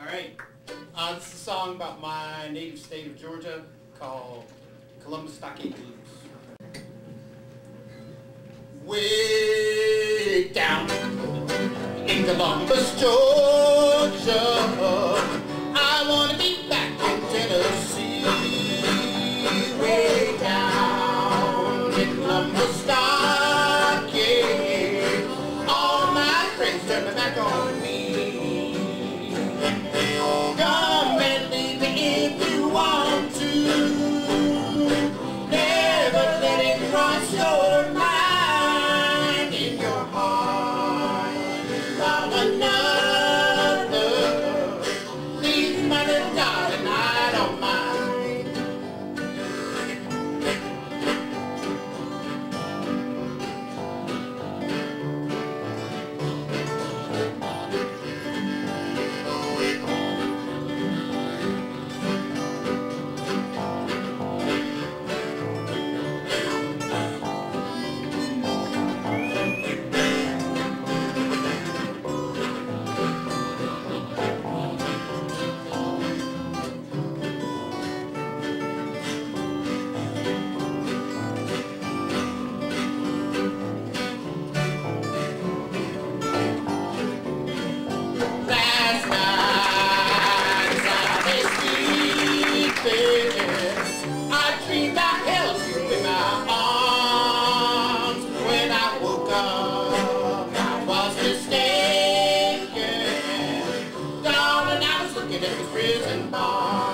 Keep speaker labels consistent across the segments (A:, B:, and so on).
A: All right. Uh, this is a song about my native state of Georgia called Columbus Stockade Blues. Way down in Columbus, Georgia, I want to be back in Tennessee. Way down in Columbus Stockade, all my friends back on me. working at the prison bar.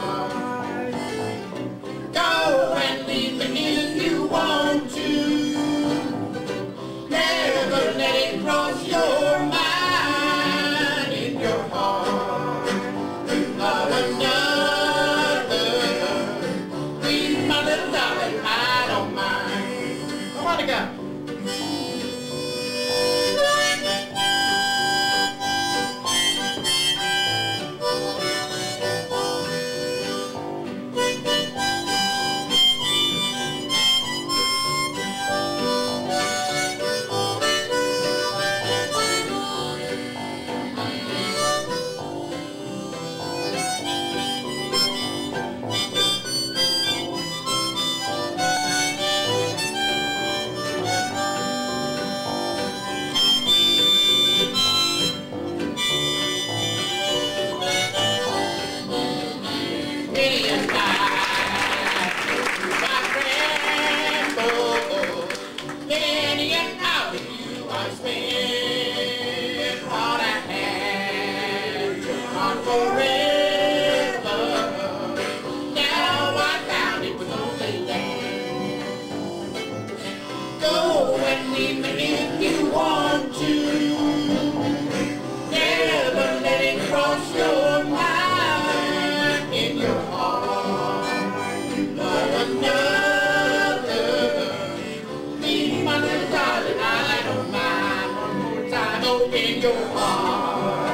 A: know in your heart.